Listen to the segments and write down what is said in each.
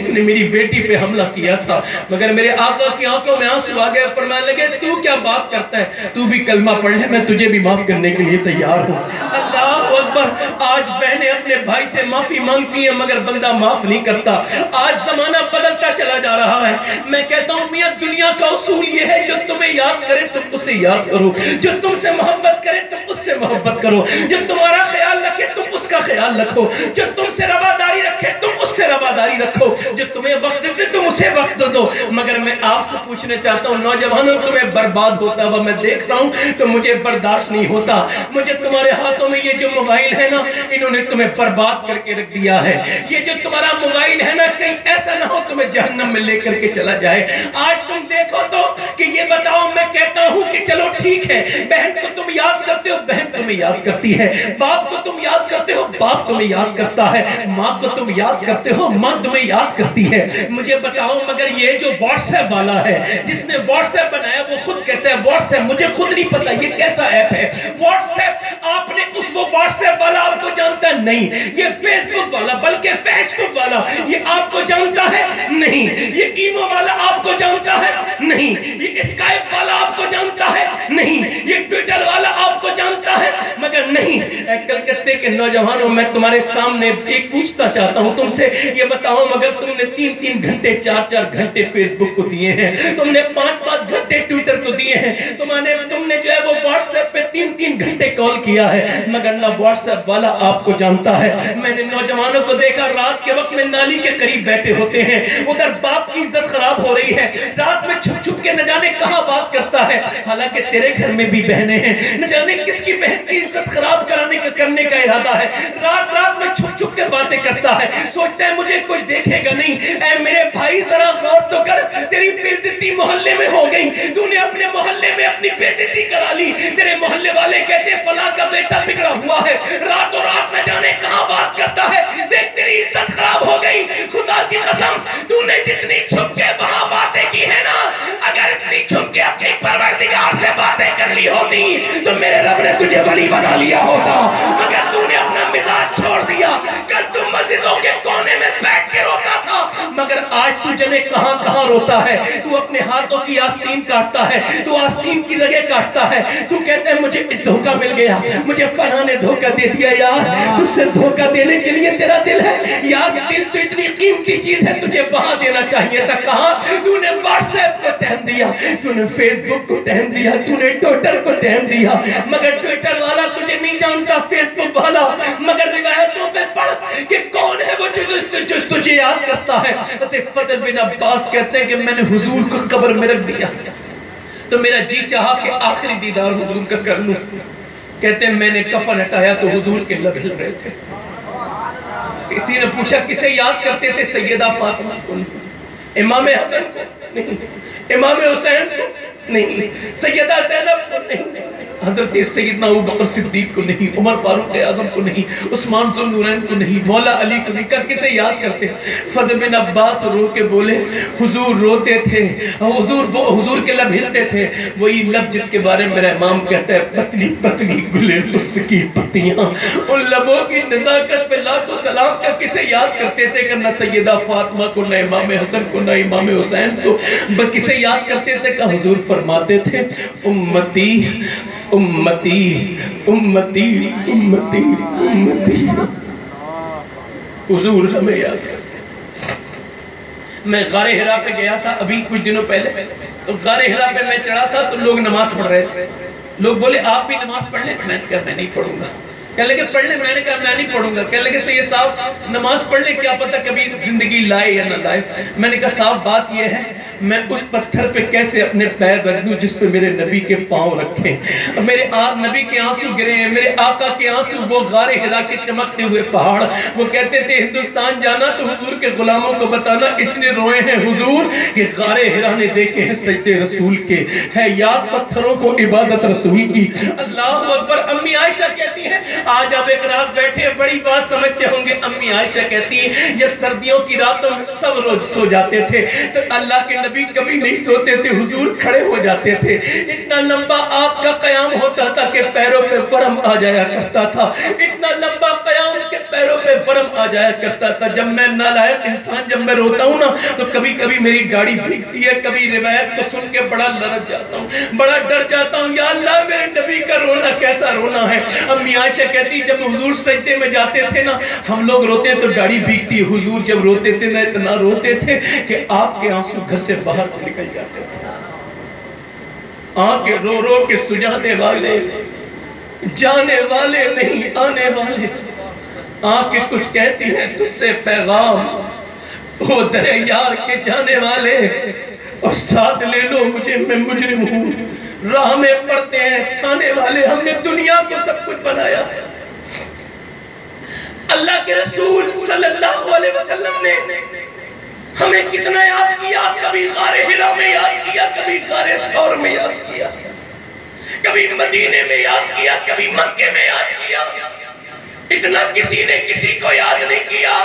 اس نے میری بیٹی پہ حملہ کیا تھا۔ مگر میرے آقا کی آنکھوں میں آنسو آ گئے فرمانے لگے، تو کیا بات کرتا ہے؟ تو بھی کلمہ پڑھ لے، میں تجھے بھی معاف کرنے کے لیے تیار ہوں۔ اللہ اکبر، آج بہنیں اپنے بھائی سے معافی مانگتی ہیں مگر بندہ معاف نہیں کرتا۔ آج زمانہ بدلتا چلا جا رہا ہے۔ میں کہتا ہوں، میاں، دنیا کا اصول یہ ہے، جو تمہیں یاد کرے، تم اسے یاد کرو۔ جو تم سے محبت کرے، تم اس سے محبت کرو۔ جو تمہارا خیال رکھے، تم اس کا خیال رکھو۔ جو تم سے رواداری رکھے، تم اس سے رواداری رکھو۔ جو تمہیں وقت دے تم اسے وقت دو۔ مگر میں آپ سے پوچھنے چاہتا ہوں، نوجوانوں، تمہیں برباد ہوتا ہوا میں دیکھ رہا ہوں تو مجھے برداشت نہیں ہوتا۔ مجھے تمہارے ہاتھوں میں یہ جو موبائل ہے نا، انہوں نے تمہیں برباد کر کے رکھ دیا ہے۔ یہ جو تمہارا موبائل ہے نا، کہیں ایسا نہ ہو تمہیں جہنم میں لے کر کے چلا جائے۔ آج تم دیکھو تو کہ یہ بتاؤ، میں کہتا ہوں کہ چلو ٹھیک ہے۔ بہن کو تم یاد کرتے ہو، بہن تمہیں یاد کرتی ہے۔ باپ کو تم یاد کرتے ہو، باپ تمہیں یاد کرتا ہے۔ ماں کو تم یاد کرتے ہو، ماں تمہیں یاد کرتی ہے۔ مجھے بتاؤ، مگر یہ جو واٹس ایپ والا ہے، جس نے واٹس ایپ بنایا، وہ خود کہتا ہے واٹس ایپ مجھے خود نہیں پتا، یہ کیسا ایپ ہے؟ واٹس ایپ آپ نے اس وہ واٹس ایپ والا آپ کو جانتا ہے؟ نہیں، یہ فیس بک والا، بلکہ فیس بک والا، یہ آپ کو جانتا ہے؟ نہیں، یہ ایمو والا آپ کو جانتا ہے؟ نہیں، یہ اسکائپ والا آپ کو جانتا ہے؟ نہیں، یہ ٹویٹر والا آپ کو جانتا ہے؟ مگر نہیں کلکتے کے نوجوانوں، میں تمہارے سامنے ایک پوچھتا چاہتا ہوں، تم سے یہ بتاؤ مگر تم نے تین تین گھنٹے، چار چار گھنٹے فیس بک کو دیے ہیں۔ تم نے پانچ پانچ گھنٹے ٹویٹر کو دیے ہیں۔ تمہنے تم نے جو ہے وہ واٹس ایپ پہ تین تین گھنٹے کال کیا ہے۔ مگر نہ واٹس ایپ والا آپ کو جانتا ہے۔ میں نے نوجوانوں کو دیکھا، رات کے وقت میں نالی کے قریب بیٹھے ہوتے ہیں۔ ادھر باپ کی عزت خراب ہو رہی ہے۔ رات میں چھپ چھپ کے نہ جانے کہاں بات کرتا ہے۔ حالانکہ تیرے گھر میں بھی بہنیں ہیں۔ نہ جانے کس کی بہن کی عزت خراب کرانے کا کرنے کا ارادہ ہے۔ رات رات میں چھپ چھپ کے باتیں کرتا ہے۔ سوچتا ہے مجھے کوئی دیکھے گا۔ نہیں۔ اے میرے بھائی، ذرا غور تو کر، تیری بیزتی محلے میں ہو گئی۔ تو آج تو جنے کہاں کہاں روتا ہے؟ تو اپنے ہاتھوں کی آستین کاٹتا ہے، تو آستین کی لگے کاٹتا ہے۔ تو کہتے ہیں مجھے دھوکہ مل گیا۔ مجھے فرح نے دھوکہ دے دیا، یار۔ تجھ سے دھوکہ دینے کے لیے تیرا دل ہے۔ یار، دل تو اتنی قیمتی چیز ہے، تجھے وہاں دینا چاہیے تھا۔ کہاں؟ تو نے واٹس ایپ کو ٹہم دیا، تو نے فیس بک کو ٹہم دیا، تو نے ٹویٹر کو ٹہم دیا۔ مگر تجھے یاد کرتا ہے۔ حضرت فضل بن عباس کہتے ہیں کہ میں نے حضور کو قبر میں رکھ دیا۔ تو میرا جی چاہا کہ آخری دیدار حضور کا کر لوں۔ کہتے ہیں میں نے کفن ہٹایا تو حضور کے لب ہل رہے تھے۔ کہتی نے پوچھا، کسے یاد کرتے تھے سیدہ فاطمہ کو؟ امام حسن کو؟ نہیں۔ امام حسین کو؟ نہیں۔ سیدہ زینب کو؟ نہیں۔ حضرت سیدنا ابو بکر صدیق کو نہیں، عمر فاروق اعظم کو نہیں، عثمان ذو کو نہیں، مولا علی کو نہیں کہا کسے یاد کرتے؟ فضل بن عباس رو کے بولے، حضور روتے تھے، حضور وہ حضور کے لب ہلتے تھے، وہی لب جس کے بارے میں میرا امام کہتا ہے، پتلی پتلی گلے قص کی پتیاں۔ ان لبوں کی نزاکت پہ لاکھ و سلام کا کسے یاد کرتے تھے کہ نہ سیدہ فاطمہ کو، نہ امام حسن کو، نہ امام حسین کو کسے یاد کرتے تھے کہ حضور فرماتے تھے، امتی امتی امتی امتی امتی۔ حضور ہمیں یاد کرتے میں غار ہرا پہ گیا تھا ابھی کچھ دنوں پہلے۔ تو غار ہرا پہ میں چڑھا تھا تو لوگ نماز پڑھ رہے تھے۔ لوگ بولے، آپ بھی نماز پڑھ لیں؟ میں نے کہا، میں نہیں پڑھوں گا۔ کہنے لگے، پڑھ لیں؟ میں نے کہا، میں نہیں پڑھوں گا۔ کہنے لگے، سید صاحب، نماز پڑھ لیں؟ کیا پتہ کبھی زندگی لائے یا نہ لائے۔ میں نے کہا، صاحب، بات یہ ہے میں اس پتھر پہ کیسے اپنے پیر رکھ دوں جس پہ میرے نبی کے پاؤں رکھیں؟ میرے نبی کے آنسو گرے ہیں، میرے آقا کے آنسو، وہ غار ہرا کے چمکتے ہوئے پہاڑ۔ وہ کہتے تھے، ہندوستان جانا تو حضور کے غلاموں کو بتانا، اتنے روئے ہیں حضور کہ غار ہرا نے دیکھے ہیں سجدے رسول کے۔ ہے یاد پتھروں کو عبادت رسول کی۔ اللہ اکبر، امی عائشہ کہتی ہیں، آج آپ ایک رات بیٹھے بڑی بات سمجھتے ہوں گے۔ امی عائشہ کہتی ہیں، جب سردیوں کی راتوں سب روز سو جاتے تھے، تو اللہ کے نبی نبی کبھی نہیں سوتے تھے، حضور کھڑے ہو جاتے تھے۔ اتنا لمبا آپ کا قیام ہوتا تھا کہ پیروں پہ ورم آ جایا کرتا تھا۔ اتنا لمبا قیام کے پیروں پہ ورم آ جایا کرتا تھا۔ جب میں نالائق انسان جب میں روتا ہوں نا، تو کبھی کبھی میری گاڑی بھیگتی ہے۔ کبھی روایت کو سن کے بڑا لرد جاتا ہوں، بڑا ڈر جاتا ہوں۔ یا اللہ، میرے نبی کا رونا کیسا رونا ہے؟ امی عائشہ کہتی، جب حضور سجدے میں جاتے تھے نا، ہم لوگ روتے تو گاڑی بھیگتی حضور جب روتے تھے نا، اتنا روتے تھے کہ آپ کے آنسو گھر سے باہر نکل جاتے تھے۔ آنکھیں رو رو کے سجانے والے، جانے والے نہیں، آنے والے۔ آنکھیں کچھ کہتی ہیں، تجھ سے پیغام۔ وہ در یار کے جانے والے۔ اور ساتھ لے لو مجھے، میں مجرم ہوں۔ راہ میں پڑھتے ہیں تھانے والے۔ ہم نے دنیا کو سب کچھ بنایا۔ ہے اللہ کے رسول صلی اللہ علیہ وسلم نے ہمیں کتنا یاد کیا، کبھی غار ہرا میں یاد کیا، کبھی غار سور میں یاد کیا، کبھی مدینے میں یاد کیا، کبھی مکے میں یاد کیا۔ اتنا کسی نے کسی کو یاد نہیں کیا۔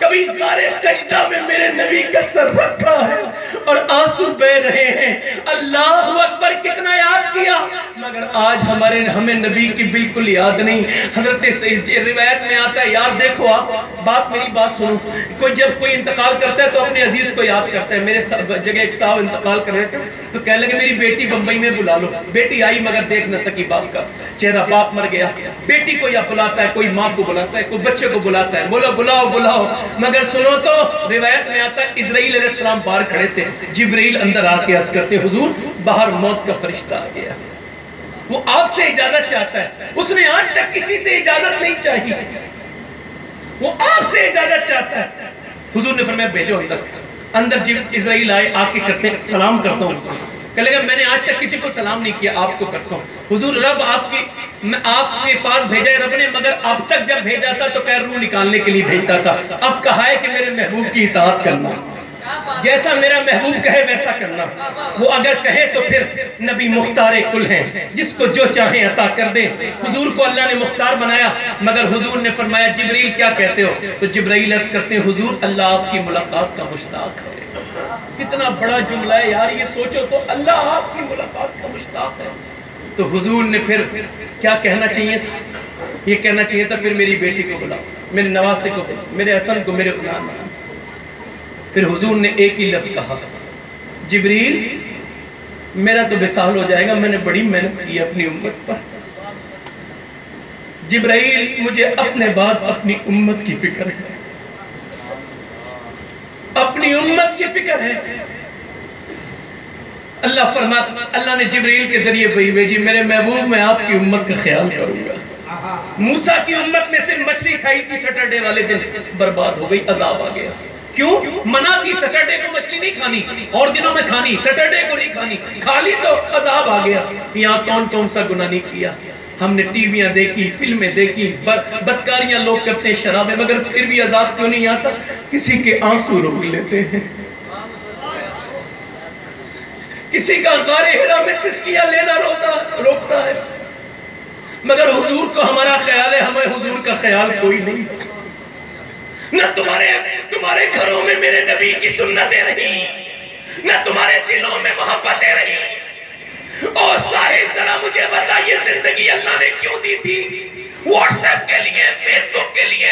کبھی غار سجدہ میں میرے نبی کا سر رکھا ہے اور آنسو بے رہے ہیں۔ اللہ اکبر، کتنا یاد کیا؟ مگر آج ہمارے، ہمیں نبی کی بالکل یاد نہیں۔ حضرت سید جی، روایت میں آتا ہے، یار دیکھو آپ بات میری بات سنو۔ کوئی جب کوئی انتقال کرتا ہے تو اپنے عزیز کو یاد کرتا ہے۔ میرے جگہ ایک صاحب انتقال کر رہے تھے، تو کہنے لگے، میری بیٹی بمبئی میں بلا لو۔ بیٹی آئی مگر دیکھ نہ سکی باپ کا۔ چہرہ باپ مر گیا۔ بیٹی کو یا بلاتا ہے، کوئی ماں کو بلاتا ہے، کوئی بچے کو بلاتا ہے۔ بولو بلاؤ بلاؤ۔ مگر سنو تو، روایت میں آتا ہے، اسرائیل علیہ السلام باہر کھڑے تھے۔ جبرائیل اندر آ کے عرض کرتے، حضور، باہر موت کا فرشتہ آ گیا۔ وہ آپ سے اجازت چاہتا ہے۔ اس نے آج تک کسی سے اجازت نہیں چاہی۔ وہ آپ سے اجازت چاہتا ہے۔ حضور نے فرمایا، بھیجو اندر۔ اندر جب اسرائیل آئے، آ کے کرتے، سلام کرتا ہوں۔ کہ لگا میں نے آج تک کسی کو سلام نہیں کیا، آپ کو کرتا ہوں۔ حضور رب آپ کی، میں آپ کے پاس بھیجا ہے رب نے، مگر اب تک جب بھیجا تھا تو کہہ روح نکالنے کے لیے بھیجتا تھا۔ اب کہا ہے کہ میرے محبوب کی اطاعت کرنا۔ جیسا میرا محبوب کہے ویسا کرنا۔ وہ اگر کہے تو پھر نبی مختار کل ہیں۔ جس کو جو چاہیں عطا کر دیں۔ حضور کو اللہ نے مختار بنایا، مگر حضور نے فرمایا، جبریل کیا کہتے ہو؟ تو جبرائیل عرض کرتے ہیں، حضور اللہ آپ کی ملاقات کا مشتاق ہے۔ کتنا بڑا جملہ ہے یار، یہ سوچو تو اللہ آپ کی ملاقات کا مشتاق ہے۔ تو حضور نے پھر کیا کہنا چاہیے تھا؟ یہ کہنا چاہیے تھا، پھر میری بیٹی کو بلاؤ، میرے نواسے کو میرے حسن کو، میرے قرآن پھر حضور نے ایک ہی لفظ کہا، جبریل، میرا تو بسال ہو جائے گا، میں نے بڑی محنت کی اپنی امت پر۔ جبرائیل مجھے اپنے بعد اپنی امت کی فکر ہے۔ اپنی امت کی فکر ہے۔ اللہ فرماتا اللہ نے جبریل کے ذریعے بھئی بھیجی، میرے محبوب، میں آپ کی امت کا خیال کروں گا۔ موسیٰ کی امت میں صرف مچھلی کھائی تھی، سٹرڈے والے دن برباد ہو گئی، عذاب آ گیا۔ کیوں؟ منع تھی سٹرڈے کو مچھلی نہیں کھانی، اور دنوں میں کھانی سٹرڈے کو نہیں کھانی کھالی تو عذاب آ گیا۔ یہاں کون کون سا گناہ نہیں کیا؟ ہم نے ٹی ویاں دیکھی، فلمیں دیکھی بدکاریاں لوگ کرتے ہیں شرابیں، مگر پھر بھی عذاب کیوں نہیں آتا؟ کسی کے آنسو روک لیتے ہیں۔ کسی کا غار ہرا میں سسکیاں لینا روتا، روکتا ہے۔ مگر حضور کو ہمارا خیال ہے، ہمیں حضور کا خیال کوئی نہیں۔ نہ تمہارے تمہارے گھروں میں میرے نبی کی سنتیں رہی نہ تمہارے دلوں میں محبتیں رہی اور صاحب، ذرا مجھے بتائیے، زندگی اللہ نے کیوں دی تھی؟ واٹس ایپ کے لیے فیس بک کے لیے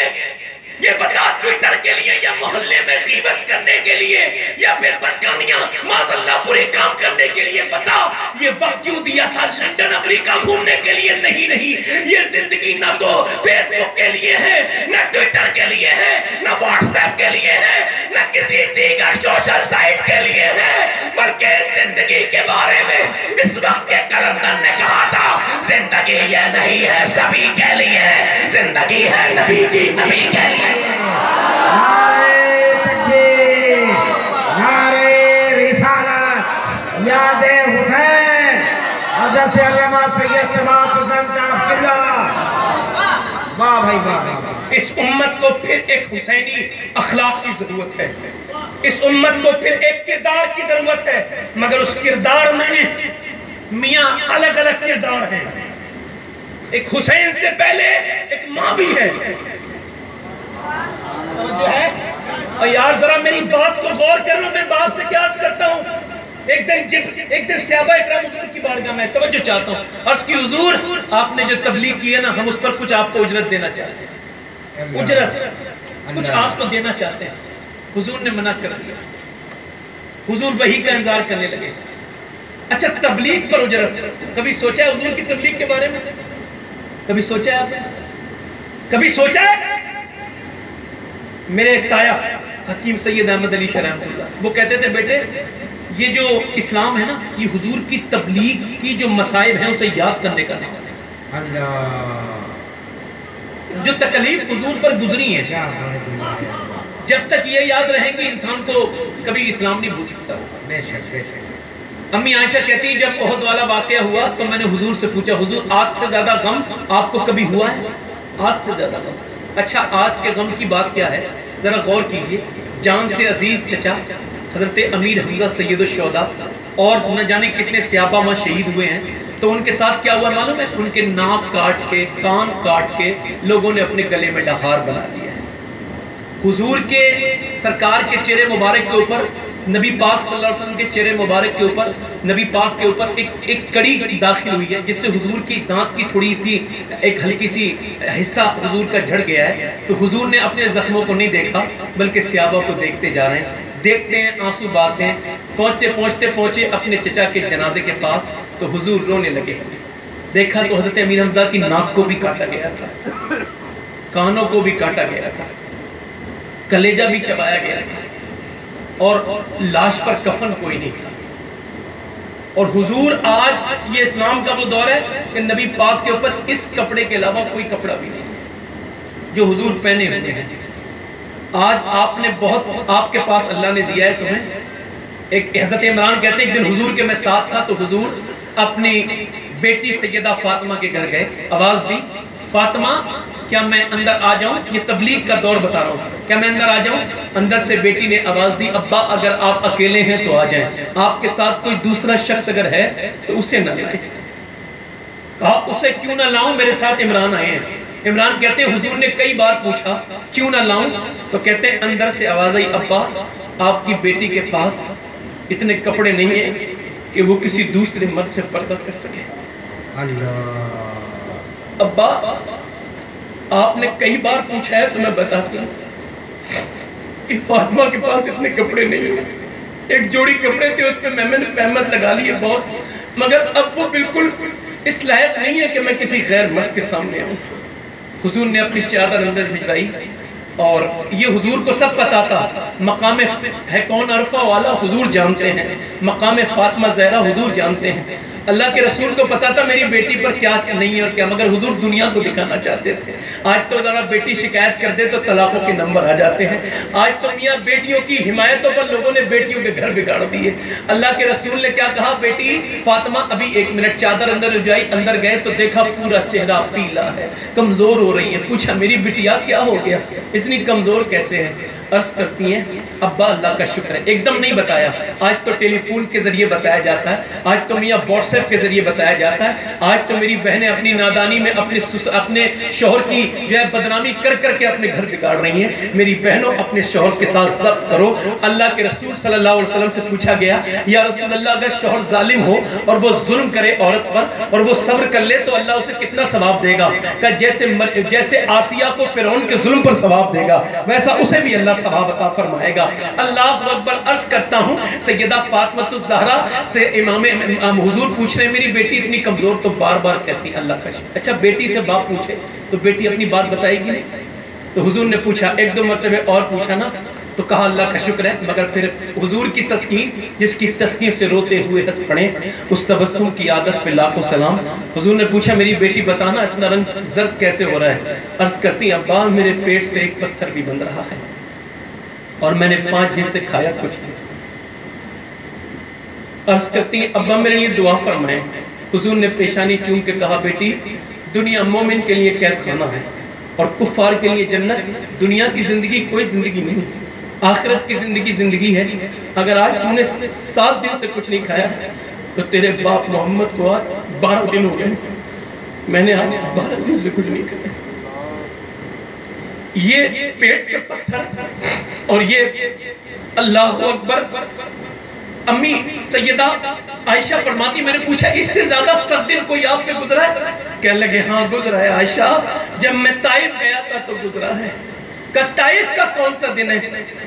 یہ بتا ٹویٹر کے لیے یا محلے میں غیبت کرنے کے لیے یا پھر بدکانیاں ماز اللہ پورے کام کرنے کے لیے بتا، یہ وقت کیوں دیا تھا لنڈن امریکہ گھومنے کے لیے؟ نہیں نہیں، یہ زندگی نہ تو فیس بک کے لیے ہے، نہ ٹویٹر کے لیے ہے، نہ واٹس ایپ کے لیے ہے، نہ کسی دیگر سوشل سائٹ کے لیے ہے، بلکہ زندگی کے بارے میں اس وقت کے کلندر نے کہا تھا، زندگی یہ نہیں ہے سبھی کے لیے، زندگی ہے نبی کی نبی کے لیے۔ سید واہ بھائی واہ اس امت کو پھر ایک حسینی اخلاق کی ضرورت ہے۔ اس امت کو پھر ایک کردار کی ضرورت ہے۔ مگر اس کردار میں میاں الگ الگ کردار ہیں۔ ایک حسین سے پہلے ایک ماں بھی ہے۔ جو ہے؟ اور یار ذرا میری بات کو غور کرنا میں باپ سے کیا عرض کرتا ہوں۔ ایک دن جب، ایک دن صحابہ اکرام حضور کی بارگاہ میں، توجہ چاہتا ہوں۔ عرض کی حضور، آپ نے جو تبلیغ کی ہے نا، ہم اس پر کچھ آپ کو اجرت دینا چاہتے ہیں۔ اجرت، کچھ آپ کو دینا چاہتے ہیں۔ حضور نے منع کر دیا۔ حضور وہی کا انتظار کرنے لگے۔ اچھا تبلیغ پر اجرت۔ کبھی سوچا ہے حضور کی تبلیغ کے بارے میں؟ کبھی سوچا ہے آپ نے؟ کبھی سوچا ہے؟ میرے ایک تایا حکیم سید احمد علی شاہ رحمۃ اللہ وہ کہتے تھے بیٹے یہ جو اسلام ہے نا یہ حضور کی تبلیغ کی جو مسائب ہیں اسے یاد کرنے کا نام جو تکلیف حضور پر گزری ہیں جب تک یہ یاد رہیں گے انسان کو کبھی اسلام نہیں بھول سکتا۔ امی عائشہ کہتی ہیں جب عہد والا واقعہ ہوا تو میں نے حضور سے پوچھا حضور آج سے زیادہ غم آپ کو کبھی ہوا ہے؟ آج سے زیادہ غم۔ اچھا آج کے غم کی بات کیا ہے؟ ذرا غور کیجیے جان سے عزیز چچا، حضرت امیر حمزہ سید الشہداء، اور نہ جانے کتنے سیابہ ماں شہید ہوئے ہیں۔ تو ان کے ساتھ کیا ہوا معلوم ہے؟ ان کے ناک کاٹ کے، کان کاٹ کے لوگوں نے اپنے گلے میں ڈہار بنا لیا ہے۔ حضور کے سرکار کے چہرے مبارک کے اوپر نبی پاک صلی اللہ علیہ وسلم کے چہرے مبارک کے اوپر، نبی پاک کے اوپر ایک ایک کڑی داخل ہوئی ہے، جس سے حضور کی دانت کی تھوڑی سی، ایک ہلکی سی حصہ حضور کا جھڑ گیا ہے۔ تو حضور نے اپنے زخموں کو نہیں دیکھا، بلکہ سیابہ کو دیکھتے جا رہے ہیں۔ دیکھتے ہیں، آنسو باتے ہیں، پہنچتے پہنچتے، پہنچے اپنے چچا کے جنازے کے پاس۔ تو حضور رونے لگے۔ دیکھا تو حضرت امیر حمزہ کی ناک کو بھی کاٹا گیا تھا، کانوں کو بھی کاٹا گیا تھا، کلیجہ بھی چبایا گیا تھا۔ اور لاش پر کفن کوئی نہیں تھا۔ اور حضور آج یہ اسلام کا وہ دور ہے کہ نبی پاک کے اوپر اس کپڑے کے علاوہ کوئی کپڑا بھی نہیں ہے، جو حضور پہنے ہوئے ہیں۔ آج آپ نے بہت آپ کے پاس اللہ نے دیا ہے تمہیں۔ ایک حضرت عمران کہتے ہیں، ایک دن حضور کے میں ساتھ تھا تو حضور اپنی بیٹی سیدہ فاطمہ کے گھر گئے۔ آواز دی، فاطمہ، کیا میں اندر آ جاؤں؟ یہ تبلیغ کا دور بتا رہا ہوں۔ کیا میں اندر آ جاؤں؟ اندر سے بیٹی نے آواز دی ابا اگر آپ اکیلے ہیں تو آ جائیں۔ آپ کے ساتھ کوئی دوسرا شخص اگر ہے تو اسے نہ لائیں۔ کہا اسے کیوں نہ لاؤں؟ میرے ساتھ عمران آئے ہیں۔ عمران کہتے ہیں حضور نے کئی بار پوچھا کیوں نہ لاؤں؟ تو کہتے ہیں اندر سے آواز آئی ابا آپ کی بیٹی کے پاس اتنے کپڑے نہیں ہیں کہ وہ کسی دوسرے مرد سے پردہ کر سکے۔ ابا آپ نے کئی بار پوچھا ہے تو میں بتاتی ہوں۔ کہ فاطمہ کے پاس اتنے کپڑے نہیں ہیں ایک جوڑی کپڑے تھے، اس پہ میں نے پہمت لگا لی ہے بہت۔ مگر اب وہ بالکل اس لائق نہیں ہے کہ میں کسی غیر مرد کے سامنے آؤں۔ حضور نے اپنی چادر اندر بھجوائی اور یہ حضور کو سب پتا تھا۔ مقام ہے کون عرفہ والا؟ حضور جانتے ہیں۔ مقام فاطمہ زہرہ حضور جانتے ہیں۔ اللہ کے رسول کو پتا تھا میری بیٹی پر کیا نہیں ہے اور کیا، مگر حضور دنیا کو دکھانا چاہتے تھے۔ آج تو ذرا بیٹی شکایت کر دے تو طلاقوں کے نمبر آ جاتے ہیں۔ آج تو میاں بیٹیوں کی حمایتوں پر لوگوں نے بیٹیوں کے گھر بگاڑ دیے۔ اللہ کے رسول نے کیا کہا، بیٹی، فاطمہ ابھی ایک منٹ چادر اندر جائی، اندر گئے تو دیکھا پورا چہرہ پیلا ہے، کمزور ہو رہی ہے۔ پوچھا، میری بٹیا کیا ہو گیا؟ اتنی کمزور کیسے ہے عرض کرتی ہیں، ابا اللہ کا شکر ہے۔ ایک دم نہیں بتایا۔ آج تو ٹیلی فون کے ذریعے بتایا جاتا ہے۔ آج تو میاں واٹس ایپ کے ذریعے بتایا جاتا ہے۔ آج تو میری بہنیں اپنی نادانی میں اپنے اپنے شوہر کی جو ہے بدنامی کر کر کے اپنے گھر بگاڑ رہی ہیں۔ میری بہنوں اپنے شوہر کے ساتھ ضبط کرو۔ اللہ کے رسول صلی اللہ علیہ وسلم سے پوچھا گیا، یا رسول اللہ، اگر شوہر ظالم ہو اور وہ ظلم کرے عورت پر اور وہ صبر کر لے، تو اللہ اسے کتنا ثواب دے گا؟ کہ جیسے جیسے آسیہ کو فرعون کے ظلم پر ثواب دے گا، ویسا اسے بھی اللہ ثواب عطا فرمائے گا۔ اللہ اکبر عرض کرتا ہوں، سیدہ فاطمہ الزہرا سے امام حضور پوچھ رہے ہیں، میری بیٹی اتنی کمزور تو بار بار کہتی اللہ کا شکر۔ اچھا بیٹی سے باپ پوچھے، تو بیٹی اپنی بات بتائے گی؟ نہیں تو حضور نے پوچھا، ایک دو مرتبہ اور پوچھا نا، تو کہا، اللہ کا شکر ہے، مگر پھر حضور کی تسکین، جس کی تسکین سے روتے ہوئے ہنس پڑے، اس تبسم کی عادت پہ لاکھوں سلام۔ حضور نے پوچھا، میری بیٹی بتانا، اتنا رنگ زرد کیسے ہو رہا ہے؟ عرض کرتی ہیں ابا میرے پیٹ سے ایک پتھر بھی بن رہا ہے۔ اور میں نے پانچ دن سے کھایا کچھ نہیں۔ عرض کرتی ابا میرے لیے دعا فرمائیں حضور نے پیشانی چوم کے کہا، بیٹی، دنیا مومن کے لیے قید خانہ ہے اور کفار کے لیے جنت، دنیا کی زندگی کوئی زندگی نہیں۔ آخرت کی زندگی زندگی ہے۔ اگر آج تم نے سات دن سے کچھ نہیں کھایا، تو تیرے باپ محمد کو آج بارہ دن ہو گئے۔ میں نے آج بارہ دن سے کچھ نہیں کھایا۔ یہ پیٹ کے پتھر اور یہ اللہ اکبر امی سیدہ عائشہ فرماتی، میں نے پوچھا، اس سے زیادہ سخت دن کوئی آپ پہ گزرا ہے؟ کہنے لگے ہاں گزرا ہے عائشہ، جب میں تائب گیا تھا تو گزرا ہے۔ کہ طائف کا کون سا دن ہے؟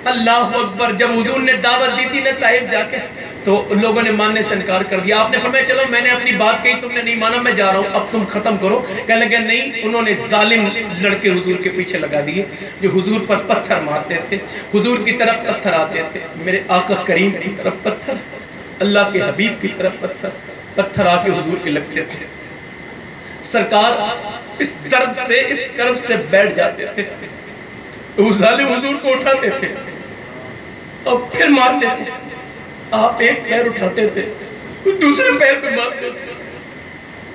اللہ اکبر، جب حضور نے دعوت دی تھی نا طائف جا کے، تو لوگوں نے ماننے سے انکار کر دیا۔ آپ نے فرمایا، چلو میں نے اپنی بات کہی، تم نے نہیں مانا، میں جا رہا ہوں، اب تم ختم کرو۔ کہنے لگے، نہیں، انہوں نے ظالم لڑکے حضور کے پیچھے لگا دیے، جو حضور پر پتھر مارتے تھے۔ حضور کی طرف پتھر آتے تھے، میرے آقا کریم کی طرف پتھر، اللہ کے حبیب کی طرف پتھر پتھر آ کے حضور کے لگتے تھے۔ سرکار اس درد سے، اس کرب سے بیٹھ جاتے تھے۔ تو وہ ظالم حضور کو اٹھاتے تھے۔ اور پھر مارتے تھے۔ آپ ایک پیر اٹھاتے تھے۔ دوسرے پیر پہ مارتے تھے۔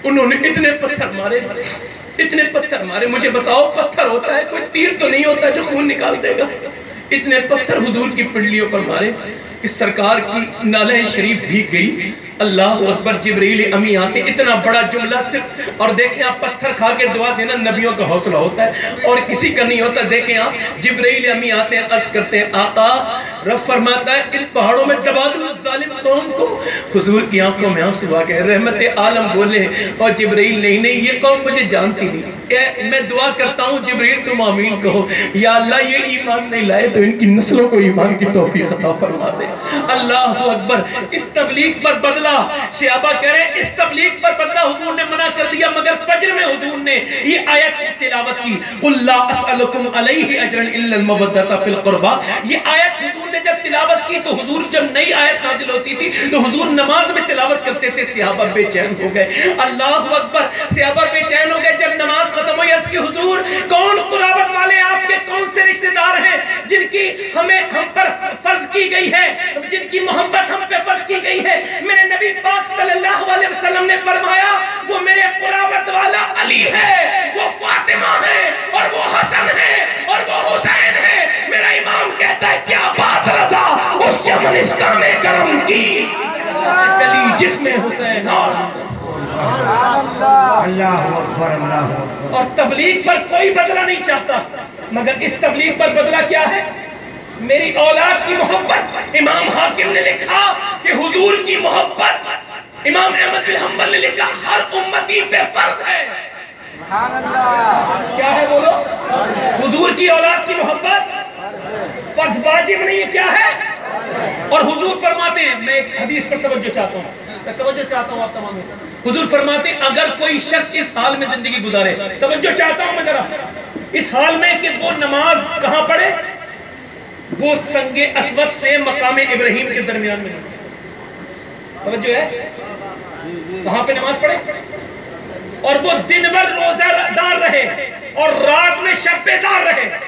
انہوں نے اتنے پتھر مارے۔ اتنے پتھر مارے۔ مجھے بتاؤ، پتھر ہوتا ہے، کوئی تیر تو نہیں ہوتا جو خون نکال دے گا؟ اتنے پتھر حضور کی پنڈلیوں پر مارے۔ کہ سرکار کی نالہ شریف بھی گئی۔ اللہ اکبر جبریل امی آتے اتنا بڑا جملہ صرف اور دیکھیں آپ پتھر کھا کے دعا دینا نبیوں کا حوصلہ ہوتا ہے اور کسی کا نہیں ہوتا، دیکھیں آپ جبریل امی آتے ہیں، عرض کرتے ہیں، آقا رب فرماتا ہے، ان پہاڑوں میں دبا دو اس ظالم قوم کو۔ حضور کی آنکھوں میں آنسو آ گئے، رحمت عالم بولے، اور جبریل نہیں نہیں، یہ قوم مجھے جانتی نہیں۔ اے، میں دعا کرتا ہوں جبریل تم آمین کہو۔ یا اللہ، یہ ایمان نہیں لائے تو ان کی نسلوں کو ایمان کی توفیق عطا فرما دے۔ اللہ اکبر، اس تبلیغ پر بدلا شیابہ کہہ رہے اس تبلیغ پر بدلا حضور نے منع کر دیا، مگر فجر میں حضور نے یہ آیت کی تلاوت کی۔ قُلْ لَا أَسْأَلُكُمْ عَلَيْهِ أَجْرًا إِلَّا الْمَوَدَّةَ فِي الْقُرْبَى یہ آیت حضور نے نے جب تلاوت کی تو حضور جب نئی آیت نازل ہوتی تھی تو حضور نماز میں تلاوت کرتے تھے، صحابہ بے چین ہو گئے۔ اللہ اکبر، صحابہ بے چین ہو گئے۔ جب نماز ختم ہوئی عرض کی، حضور، کون قرابت والے آپ کے، کون سے رشتہ دار ہیں جن کی ہمیں ہم پر فرض کی گئی ہے؟ جن کی محبت ہم پہ فرض کی گئی ہے؟ میرے نبی پاک صلی اللہ علیہ وسلم نے فرمایا، وہ میرے قرابت والا علی ہے، وہ فاطمہ ہے اور وہ حسن ہے۔ یمنستان کرم کی۔ گلی جس میں حسین اور اللہ اکبر اللہ اکبر۔ اور تبلیغ پر کوئی بدلہ نہیں چاہتا۔ مگر اس تبلیغ پر بدلہ کیا ہے؟ میری اولاد کی محبت۔ امام حاکم نے لکھا کہ حضور کی محبت۔ امام احمد بن حنبل نے لکھا ہر امتی پہ فرض ہے۔ کیا ہے بولو حضور کی اولاد کی محبت۔ فرض واجب نہیں ہے کیا ہے؟ اور حضور فرماتے ہیں، میں ایک حدیث پر توجہ چاہتا ہوں۔ میں توجہ چاہتا ہوں آپ تمام حضور فرماتے ہیں، اگر کوئی شخص اس حال میں زندگی گزارے، توجہ چاہتا ہوں میں ذرا۔ اس حال میں کہ وہ نماز کہاں پڑھے؟ وہ سنگ اسود سے مقام ابراہیم کے درمیان میں توجہ ہے؟ کہاں پہ نماز پڑھے؟ اور وہ دن بھر روزہ دار رہے اور رات میں شب بیدار رہے۔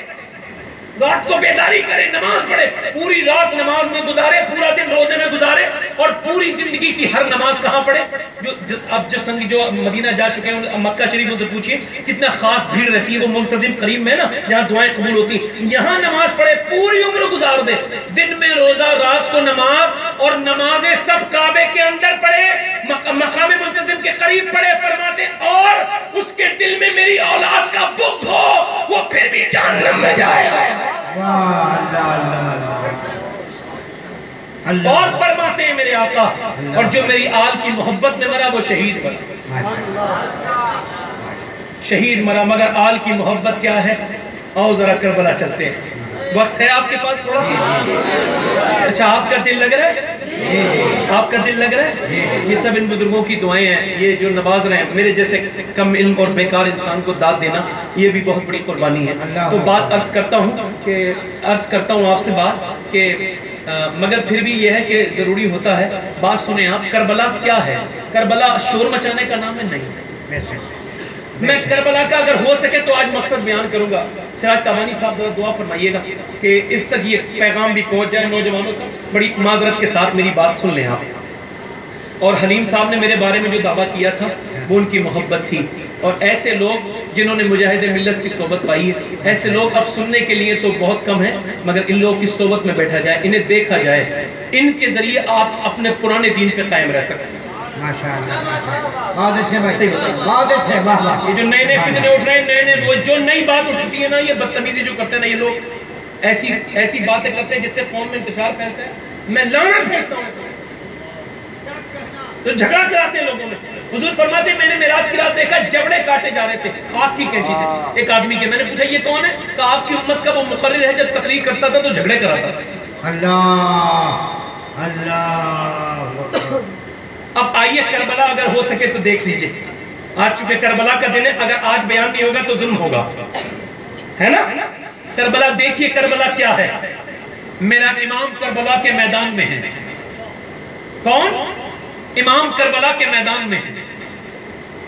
رات کو بیداری کرے، نماز پڑھے، پوری رات نماز میں گزارے، پورا دن روزے میں گزارے اور پوری زندگی کی ہر نماز کہاں پڑھے؟ جو اب جو سنگ جو مدینہ جا چکے ہیں مکہ شریف سے پوچھئے، کتنا خاص بھیڑ رہتی ہے، وہ ملتزم قریب میں نا جہاں دعائیں قبول ہوتی ہیں۔ یہاں نماز پڑھے، پوری عمر گزار دے۔ دن میں روزہ، رات کو نماز اور نمازیں سب کعبے کے اندر پڑھے مقام ملتزم کے قریب پڑھے، فرماتے، اور اس کے دل میں میری اولاد کا بغض ہو، وہ پھر بھی جہنم میں جائے۔ گا اور فرماتے ہیں میرے آقا اور جو میری آل کی محبت میں مرا وہ شہید مرا شہید مرا مگر آل کی محبت کیا ہے آؤ ذرا کربلا چلتے ہیں وقت ہے آپ کے پاس تھوڑا سا اچھا آپ کا دل لگ رہا ہے آپ کا دل لگ رہا ہے؟ یہ سب ان بزرگوں کی دعائیں ہیں یہ جو نواز رہے ہیں میرے جیسے کم علم اور بیکار انسان کو داد دینا یہ بھی بہت بڑی قربانی ہے۔ تو بات عرض کرتا ہوں کہ عرض کرتا ہوں آپ سے بات کہ مگر پھر بھی یہ ہے کہ ضروری ہوتا ہے بات سنیں آپ کربلا کیا ہے؟ کربلا شور مچانے کا نام ہے؟ نہیں۔ میں کربلا کا اگر ہو سکے تو آج مقصد بیان کروں گا۔ سراج تابانی صاحب ذرا دعا فرمائیے گا کہ اس تک یہ پیغام بھی پہنچ جائے نوجوانوں تک۔ بڑی معذرت کے ساتھ میری بات سن لیں آپ۔ اور حلیم صاحب نے میرے بارے میں جو دعویٰ کیا تھا، وہ ان کی محبت تھی۔ اور ایسے لوگ جنہوں نے مجاہد ملت کی صحبت پائی ہے، ایسے لوگ اب سننے کے لیے تو بہت کم ہیں، مگر ان لوگوں کی صحبت میں بیٹھا جائے، انہیں دیکھا جائے۔ ان کے ذریعے آپ اپنے پرانے دین پہ قائم رہ سکتے ہیں۔ بہت اچھے بھائی۔ بہت اچھے یہ جو نئے نئے فتنے اٹھ رہے ہیں نئے نئے جو نئی بات اٹھتی ہے نا یہ بدتمیزی جو کرتے ہیں نا یہ لوگ ایسی ایسی باتیں کرتے ہیں جس سے قوم میں انتشار پھیلتا ہے۔ میں لانا ہوں۔ تو جھگڑا کراتے ہیں لوگوں میں۔ حضور فرماتے ہیں میں نے میراج کی رات دیکھا جبڑے کاٹے جا رہے تھے۔ آگ کی کینچی سے۔ ایک آدمی کے میں نے پوچھا یہ کون ہے؟ کہا آپ کی امت کا وہ مقرر ہے جب تقریر کرتا تھا تو جھگڑے کراتا تھا۔ اللہ اللہ۔ اب آئیے کربلا اگر ہو سکے تو دیکھ لیجیے۔ آج چکے کربلا کا دن ہے، اگر آج بیان نہیں ہوگا تو ظلم ہوگا۔ ہے نا؟ کربلا دیکھیے کربلا کیا ہے۔ میرا امام کربلا کے میدان میں ہے۔ کون؟ امام کربلا کے میدان میں ہے۔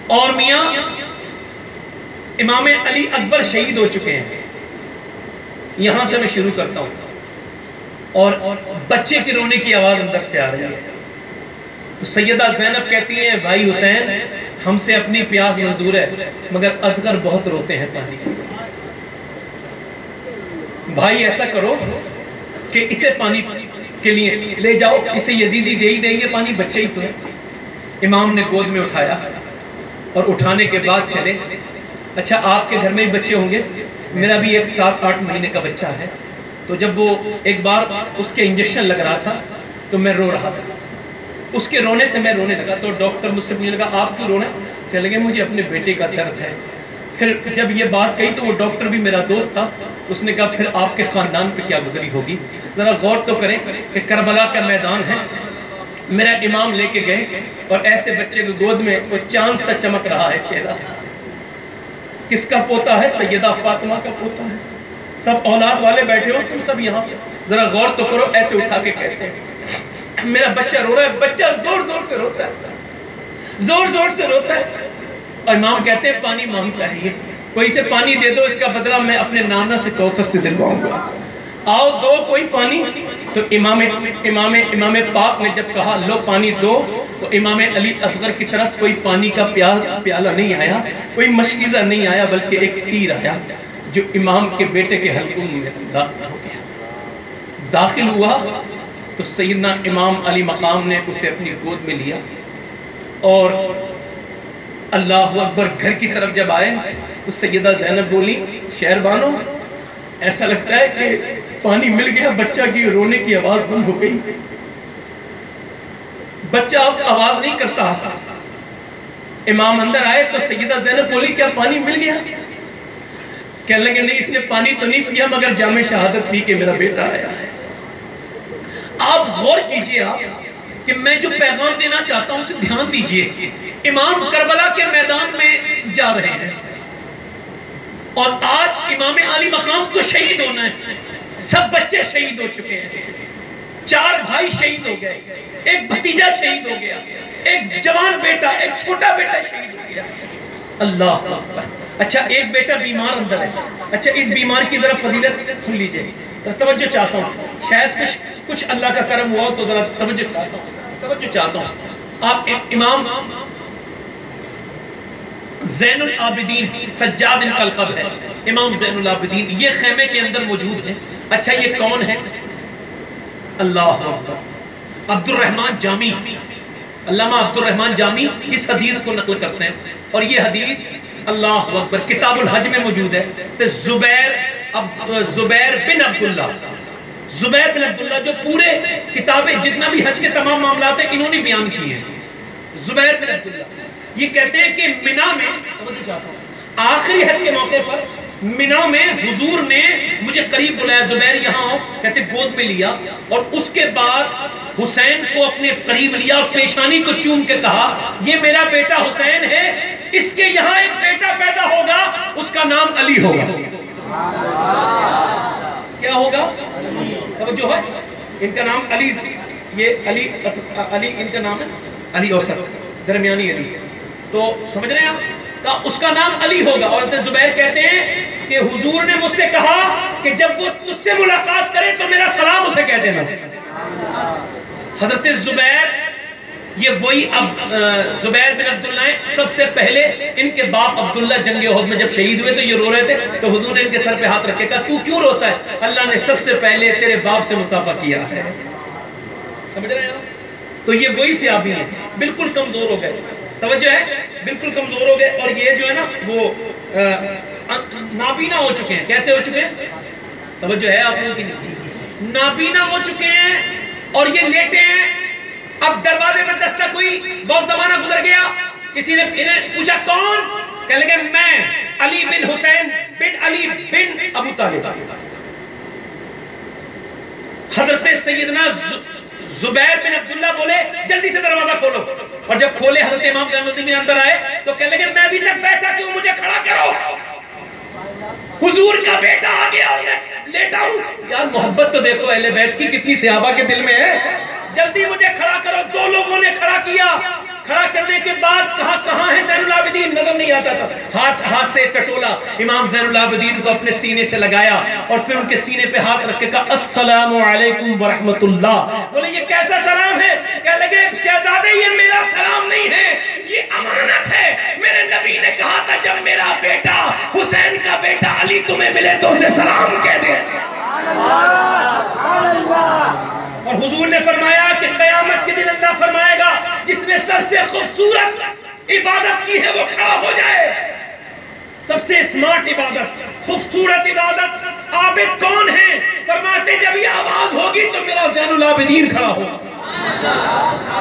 اور میاں، امام علی اکبر شہید ہو چکے ہیں۔ یہاں سے میں شروع کرتا ہوں۔ اور بچے کی رونے کی آواز اندر سے آ رہی ہے۔ تو سیدہ زینب کہتی ہیں، بھائی حسین، ہم سے اپنی پیاس منظور ہے، مگر اصغر بہت روتے ہیں پانی۔ بھائی ایسا کرو کہ اسے پانی کے لیے لے جاؤ، اسے یزیدی دے ہی دیں گے، پانی بچے ہی تو امام نے گود میں اٹھایا اور اٹھانے کے بعد چلے۔ اچھا آپ کے گھر میں بھی بچے ہوں گے؟ میرا بھی ایک سات آٹھ مہینے کا بچہ ہے۔ تو جب وہ ایک بار اس کے انجیکشن لگ رہا تھا، تو میں رو رہا تھا۔ اس کے رونے سے میں رونے لگا تو ڈاکٹر مجھ سے پوچھنے لگا، آپ کیوں رونا؟ کہنے لگے، مجھے اپنے بیٹے کا درد ہے۔ پھر جب یہ بات کہی تو وہ ڈاکٹر بھی میرا دوست تھا۔ اس نے کہا، پھر آپ کے خاندان پہ کیا گزری ہوگی؟ ذرا غور تو کریں کہ کربلا کا میدان ہے۔ میرا امام لے کے گئے اور ایسے بچے کو گود میں وہ چاند سا چمک رہا ہے چہرہ۔ کس کا پوتا ہے؟ سیدہ فاطمہ کا پوتا ہے۔ سب اولاد والے بیٹھے ہو، تم سب یہاں۔ ذرا غور تو کرو، ایسے اٹھا کے کہتے ہیں۔ میرا بچہ رو رہا ہے، بچہ زور زور سے روتا ہے۔ زور زور سے روتا ہے۔ اور امام کہتے ہیں، پانی مانگتا ہے یہ۔ کوئی سے پانی دے دو، اس کا بدلہ میں اپنے نانا سے کوثر سے دلواؤں گا۔ آؤ دو، کوئی پانی۔ تو امام امام امام پاک نے جب کہا، لو پانی دو، تو امام علی اصغر کی طرف کوئی پانی کا پیالہ نہیں آیا، کوئی مشکیزہ نہیں آیا، بلکہ ایک تیر آیا، جو امام کے بیٹے کے حلقوں میں داخل ہو گیا۔ داخل ہوا۔ تو سیدنا امام علی مقام نے اسے اپنی گود میں لیا اور اللہ اکبر گھر کی طرف جب آئے تو سیدہ زینب بولی شہر بانو ایسا لگتا ہے کہ پانی مل گیا، بچہ کی رونے کی آواز بند ہو گئی۔ بچہ اب آواز نہیں کرتا۔ امام اندر آئے تو سیدہ زینب بولی، کیا پانی مل گیا؟ کہنے لگے، نہیں، اس نے پانی تو نہیں پیا، مگر جامع شہادت پی کے میرا بیٹا آیا ہے۔ آپ غور کیجیے آپ کہ میں جو پیغام دینا چاہتا ہوں اسے دھیان دیجیے۔ امام کربلا کے میدان میں جا رہے ہیں۔ اور آج امام علی مقام کو شہید ہونا ہے۔ سب بچے شہید ہو چکے ہیں۔ چار بھائی شہید ہو گئے۔ ایک بھتیجہ شہید ہو گیا۔ ایک جوان بیٹا، ایک چھوٹا بیٹا شہید ہو گیا۔ اللہ اچھا ایک بیٹا بیمار اندر ہے۔ اچھا اس بیمار کی ذرا فضیلت سن لیجیے۔ توجہ چاہتا ہوں۔ شاید کچھ کچھ اللہ کا کرم ہوا تو ذرا توجہ چاہتا ہوں توجہ چاہتا ہوں۔ آپ امام زین العابدین، سجاد ان کا القب ہے۔ امام زین العابدین، یہ خیمے کے اندر موجود ہیں۔ اچھا یہ کون ہے؟ اللہ عبد الرحمن جامی۔ علامہ عبد الرحمن جامی اس حدیث کو نقل کرتے ہیں۔ اور یہ حدیث اللہ اکبر کتاب الحج میں موجود ہے۔ تو زبیر زبیر بن عبداللہ۔ زبیر بن عبداللہ جو پورے کتابیں جتنا بھی حج کے تمام معاملات ہیں، انہوں نے بیان کی ہیں۔ زبیر بن عبداللہ، یہ کہتے ہیں کہ منہ میں آخری حج کے موقع پر منہ میں حضور نے مجھے قریب بلایا، زبیر یہاں ہو کہتے گود میں لیا، اور اس کے بعد حسین کو اپنے قریب لیا اور پیشانی کو چوم کے کہا، یہ میرا بیٹا حسین ہے، اس کے یہاں ایک بیٹا پیدا ہوگا، اس کا نام علی ہوگا۔ کیا ہوگا؟ جو ہے۔ ان کا نام علی یہ علی علی ان کا نام ہے، علی اوسط، درمیانی علی۔ تو سمجھ رہے ہیں آپ؟ اس کا نام علی ہوگا۔ اور حضرت زبیر کہتے ہیں کہ حضور نے مجھ سے کہا کہ جب وہ اس سے ملاقات کرے تو میرا سلام اسے کہہ دینا۔ حضرت زبیر یہ وہی اب زبیر بن عبداللہ ہیں۔ سب سے پہلے ان کے باپ عبداللہ جنگ احد میں جب شہید ہوئے تو یہ رو رہے تھے۔ تو حضور نے ان کے سر پہ ہاتھ رکھے کہا، تو کیوں روتا ہے؟ اللہ نے سب سے پہلے تیرے باپ سے مسافہ کیا ہے۔ سمجھ رہے ہیں تو یہ وہی صحابی ہیں۔ بالکل کمزور ہو گئے۔ توجہ ہے؟ بالکل کمزور ہو گئے۔ اور یہ جو ہے نا، وہ نابینا ہو چکے ہیں۔ کیسے ہو چکے ہیں؟ توجہ ہے آپ لوگوں کی۔ نابینا ہو چکے ہیں اور یہ لیٹے ہیں۔ اب دروازے میں دستک ہوئی، بہت زمانہ گزر گیا۔ کسی نے انہیں پوچھا، کون؟ کہنے لگے، میں، علی بن حسین بن علی بن ابو طالب. حضرت سیدنا زبیر بن عبداللہ بولے، جلدی سے دروازہ کھولو. اور جب کھولے، حضرت امام جلال الدین بن اندر آئے، تو کہنے لگے، میں بھی تک بیٹھا کیوں؟ مجھے کھڑا کرو۔ حضور کا بیٹا آگیا اور میں لیٹا ہوں۔ یار، محبت تو دیکھو، اہل بیت کی کتنی صحابہ کے دل میں ہے۔ جلدی مجھے کھڑا کرو۔ دو لوگوں نے کھڑا کیا۔ کھڑا کرنے کے بعد کہا، کہاں ہے زین العابدین؟ نظر نہیں آتا تھا۔ ہاتھ ہاتھ سے ٹٹولا۔ امام زین العابدین کو اپنے سینے سے لگایا اور پھر ان کے سینے پہ ہاتھ رکھ کے کہا، السلام علیکم ورحمت اللہ بولے، یہ کیسا سلام ہے؟ کہہ لگے، شہزادے، یہ میرا سلام نہیں ہے۔ یہ امانت ہے۔ میرے نبی نے کہا تھا، جب میرا بیٹا حسین کا بیٹا علی تمہیں ملے تو اسے سلام کہہ دے۔ اللہ اللہ اللہ۔ اور حضور نے فرمایا کہ قیامت کے دن اللہ فرمائے گا، جس نے سب سے خوبصورت عبادت کی ہے وہ کھڑا ہو جائے۔ سب سے سمارٹ عبادت، خوبصورت عبادت عابد کون ہے؟ فرماتے جب یہ آواز ہوگی تو میرا زین العابدین کھڑا ہو۔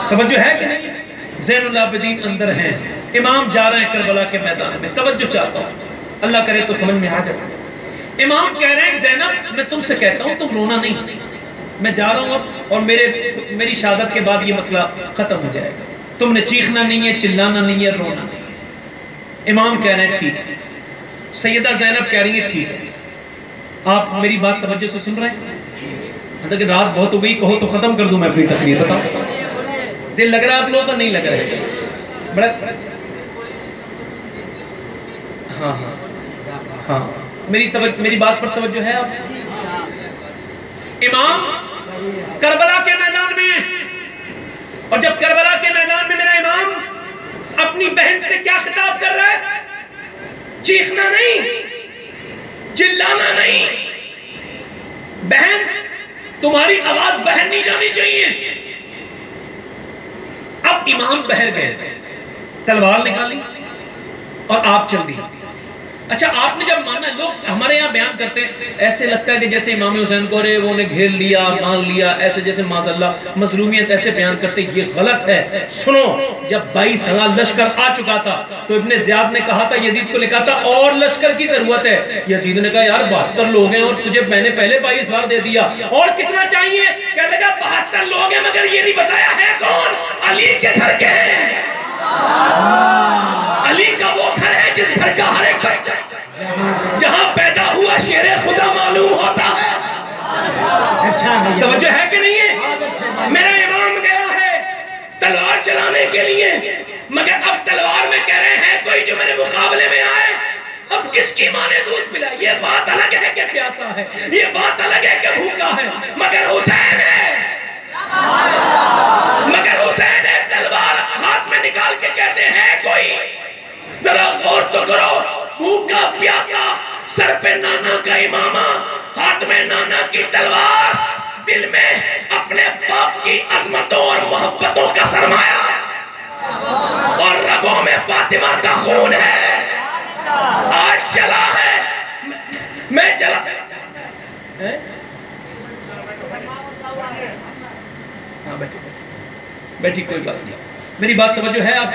توجہ ہے کہ نہیں؟ زین العابدین اندر ہیں۔ امام جا رہے ہیں کربلا کے میدان میں۔ توجہ چاہتا ہوں۔ اللہ کرے تو سمجھ میں آ جائے۔ امام کہہ رہے ہیں، زینب، میں تم سے کہتا ہوں، تم رونا نہیں۔ میں جا رہا ہوں اب اور میرے میری شہادت کے بعد یہ مسئلہ ختم ہو جائے گا۔ تم نے چیخنا نہیں ہے، چلانا نہیں ہے، رونا۔ نہیں ہے امام کہہ رہے ہیں ٹھیک۔ ہے سیدہ زینب کہہ رہی ہیں ٹھیک۔ ہے آپ میری بات توجہ سے سن رہے ہیں؟ کہ رات بہت ہو گئی، کہو تو ختم کر دوں میں اپنی تقریر، بتاؤ۔ دل لگ رہا ہے آپ لوگوں کا؟ نہیں لگ رہا ہے۔ بڑا ہاں ہاں۔ ہاں۔ میری توجہ میری بات پر توجہ ہے آپ؟ امام کربلا کے میدان میں۔ اور جب کربلا کے میدان میں میرا امام اپنی بہن سے کیا خطاب کر رہا ہے؟ چیخنا نہیں، چلانا نہیں۔ بہن، تمہاری آواز بہن نہیں جانی چاہیے۔ اب امام بہر گئے، تلوار نکالی اور آپ چل دی۔ اچھا آپ نے جب مانا، لوگ ہمارے یہاں بیان کرتے ہیں، ایسے لگتا ہے کہ جیسے امام حسین کو رہے، وہ انہیں گھیر لیا، مان لیا، ایسے جیسے ماد اللہ مظلومیت ایسے بیان کرتے، یہ غلط ہے۔ سنو، جب بائیس ہزار لشکر آ چکا تھا، تو ابن زیاد نے کہا تھا، یزید کو لکھا تھا، اور لشکر کی ضرورت ہے۔ یزید نے کہا، یار، بہتر لوگ ہیں، اور تجھے میں نے پہلے بائیس ہزار دے دیا۔ اور کتنا چاہیے؟ کہہ لگا، بہتر لوگ ہیں، مگر یہ نہیں بتایا ہے کون؟ علی کے گھر کے۔ ہیں علی کا وہ گھر ہے جس گھر کا ہر ایک بچہ جہاں پیدا ہوا شیر خدا معلوم ہوتا ہے۔ توجہ ہے کہ نہیں ہے؟ میرا امام گیا ہے تلوار چلانے کے لیے۔ مگر اب تلوار میں کہہ رہے ہیں، کوئی جو میرے مقابلے میں آئے، اب کس کی ماں نے دودھ پلا یہ بات الگ ہے کہ پیاسا ہے، یہ بات الگ ہے کہ بھوکا ہے۔ مگر حسین نانا کا امامہ ہاتھ میں نانا کی تلوار، دل میں اپنے باپ کی عظمتوں اور محبتوں کا سرمایہ۔ اور رگوں میں فاطمہ کا خون ہے۔ آج چلا ہے۔ میں چلا ہاں، بیٹھی بیٹھی، کوئی بات نہیں۔ میری بات توجہ ہے آپ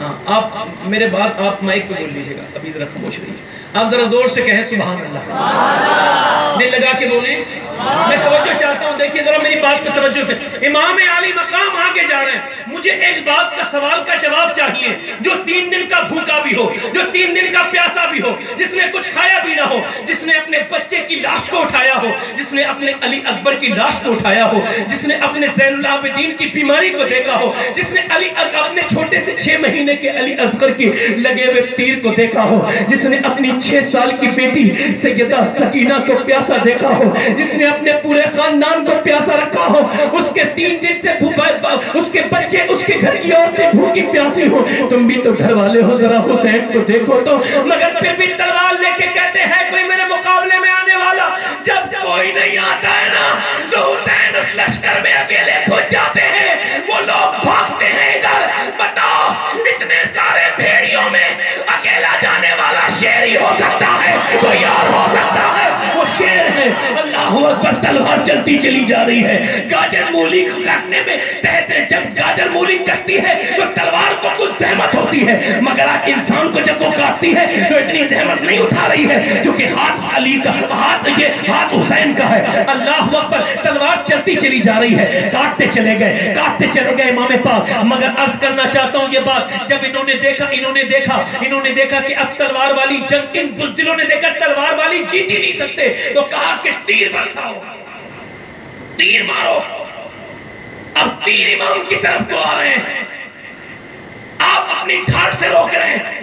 ہاں آپ میرے بات آپ مائک پہ بول لیجیے گا۔ ابھی ذرا خاموش رہیے۔ آپ ذرا زور سے کہیں سبحان اللہ۔ دل لگا کے بولیں۔ میں توجہ چاہتا ہوں، دیکھیے ذرا میری بات پہ توجہ دیں۔ امام علی مقام آگے جا رہے ہیں۔ مجھے ایک بات کا سوال کا جواب چاہیے۔ جو تین دن کا بھوکا بھی ہو، جو تین دن کا پیاسا بھی ہو، جس نے کچھ کھایا بھی نہ ہو، جس نے اپنے بچے کی لاش کو اٹھایا ہو، جس نے اپنے علی اکبر کی لاش کو اٹھایا ہو، جس نے اپنے زین العابدین کی بیماری کو دیکھا ہو، جس نے علی اپنے چھوٹے سے چھ مہینے کے علی اصغر کی لگے ہوئے تیر کو دیکھا ہو، جس نے اپنی چھ سال کی بیٹی سیدہ سکینہ کو پیاسا دیکھا ہو، جس نے نے اپنے پورے خاندان کو پیاسا رکھا ہو، اس کے تین دن سے اس کے بچے، اس کے گھر کی عورتیں بھوکی پیاسی ہو تم بھی تو گھر والے ہو، ذرا حسین کو دیکھو تو۔ مگر پھر بھی تلوار لے کے کہتے ہیں، کوئی میرے مقابلے میں آنے والا جب کوئی نہیں آتا ہے نا، تو حسین اس لشکر میں اکیلے کھوج جاتے ہیں۔ وہ لوگ بھاگتے ہیں ادھر۔ بتاؤ، اتنے سارے بھیڑیوں میں اکیلا جانے والا شیر ہی ہو سکتا ہے؟ تو یار ہو سکتا ہے اللہ اکبر، تلوار چلتی چلی جا رہی ہے۔ گاجر مولی کرنے میں تحت جب گاجر مولی کرتی ہے تو تلوار کو کچھ زحمت ہوتی ہے۔ مگر آج انسان کو جب وہ کاٹتی ہے، تو اتنی زحمت نہیں اٹھا رہی ہے جو کہ ہاتھ علی کا، ہاتھ یہ ہاتھ حسین کا ہے۔ اللہ اکبر، تلوار چلتی چلی جا رہی ہے۔ کاٹتے چلے گئے، کاٹتے چلے گئے امام پاک۔ مگر عرض کرنا چاہتا ہوں یہ بات، جب انہوں نے دیکھا، انہوں نے دیکھا، انہوں نے دیکھا کہ اب تلوار والی جنگ کن بزدلوں نے دیکھا تلوار والی جیت ہی نہیں سکتے۔ تو کہا کہ تیر برساؤ۔ تیر مارو۔ اب تیر امام کی طرف کو آ رہے ہیں۔ آپ اپنی ٹھاڑ سے روک رہے ہیں۔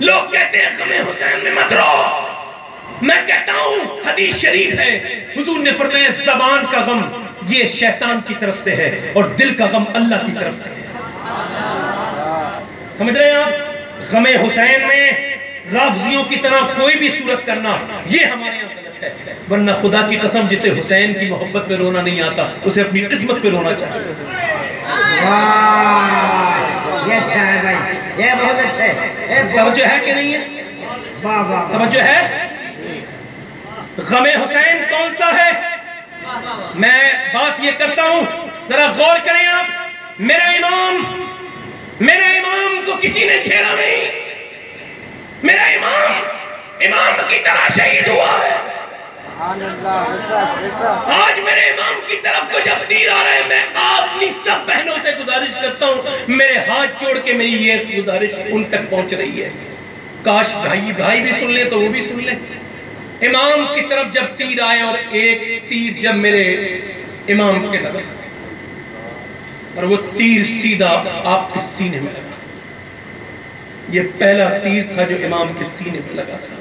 لوگ کہتے ہیں غم حسین میں مت رو میں کہتا ہوں، حدیث شریف ہے۔ حضور نے فرمایا، زبان کا غم یہ شیطان کی طرف سے ہے اور دل کا غم اللہ کی طرف سے ہے۔ سمجھ رہے ہیں آپ؟ غم حسین میں رافضیوں کی طرح کوئی بھی صورت کرنا یہ ہمارے یہاں غلط ہے۔ ورنہ خدا کی قسم جسے حسین کی محبت میں رونا نہیں آتا اسے اپنی قسمت پہ رونا چاہیے۔ واہ یہ اچھا ہے بھائی۔ یہ بہت اچھا ہے۔ توجہ ہے کہ نہیں ہے؟ توجہ ہے؟ غم حسین کون سا ہے؟ میں بات یہ کرتا ہوں ذرا غور کریں آپ۔ میرا امام میرے امام کو کسی نے گھیرا نہیں میرا امام امام کی طرح شہید ہوا۔ ہے آج میرے امام کی طرف کو جب تیر آ رہے ہیں میں اپنی سب بہنوں سے گزارش کرتا ہوں میرے ہاتھ جوڑ کے میری یہ گزارش ان تک پہنچ رہی ہے۔ کاش بھائی بھائی بھی سن لیں تو وہ بھی سن لیں امام کی طرف جب تیر آئے اور ایک تیر جب میرے امام کے لگا اور وہ تیر سیدھا آپ کے سینے میں لگا۔ یہ پہلا تیر تھا جو امام کے سینے میں لگا تھا۔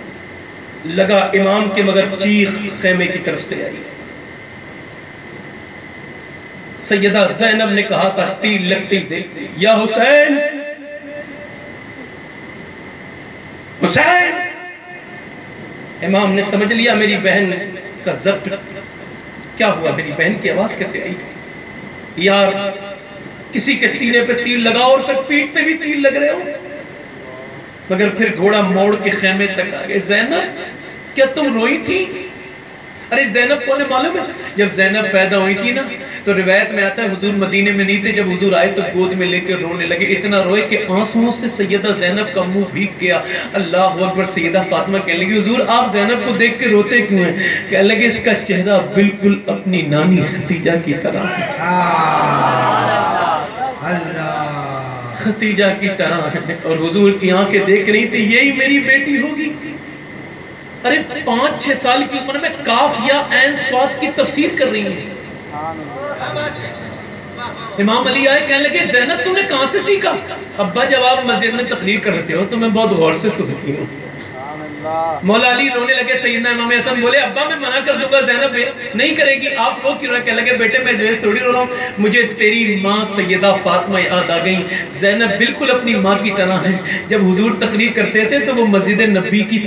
لگا امام کے مگر چیخ خیمے کی طرف سے آئی۔ سیدہ زینب نے کہا تھا تیر لگتے ہی دیکھ یا حسین! حسین! امام نے سمجھ لیا، میری بہن کا ضبط کیا ہوا؟ میری بہن کی آواز کیسے آئی؟ یار، کسی کے سینے پہ تیر لگا اور پھر پیٹ پہ بھی تیر لگ رہے ہو۔ مگر پھر گھوڑا موڑ کے خیمے تک آگئے زینب، کیا تم روئی تھی؟ ارے زینب، کون ہے معلوم ہے؟ جب زینب پیدا ہوئی تھی نا، تو روایت میں آتا ہے حضور مدینے میں نہیں تھے۔ جب حضور آئے تو گود میں لے کے رونے لگے۔ اتنا روئے کہ آنسووں سے سیدہ زینب کا منہ بھیگ گیا۔ اللہ اکبر، سیدہ فاطمہ کہنے لگی حضور، آپ زینب کو دیکھ کے روتے کیوں ہیں؟ کہنے لگے، اس کا چہرہ بالکل اپنی نانی ختیجہ کی طرح ہے۔ اللہ۔ ختیجہ کی طرح ہے اور حضور کی آنکھیں دیکھ رہی تھی، یہی میری بیٹی ہوگی۔ ارے، پانچ چھ سال کی عمر میں کاف یا این سواد کی تفسیر کر رہی ہیں۔ امام علی آئے، کہنے لگے، زینب، تم نے کہاں سے سیکھا؟ ابا جب آپ مسجد میں تقریر کرتے ہو تو میں بہت غور سے سنتی ہوں۔ مولا علی رونے لگے، سیدنا امام حسن بولے، ابا میں منع کر دوں گا، زینب نہیں کرے گی۔ آپ وہ کیوں رہے کہنے لگے، بیٹے میں جویز تھوڑی رو رہا ہوں۔ مجھے تیری ماں سیدہ فاطمہ یاد آ گئی زینب بالکل اپنی ماں کی طرح ہے۔ جب حضور تقریر کرتے تھے، تو وہ مسجد نبی کی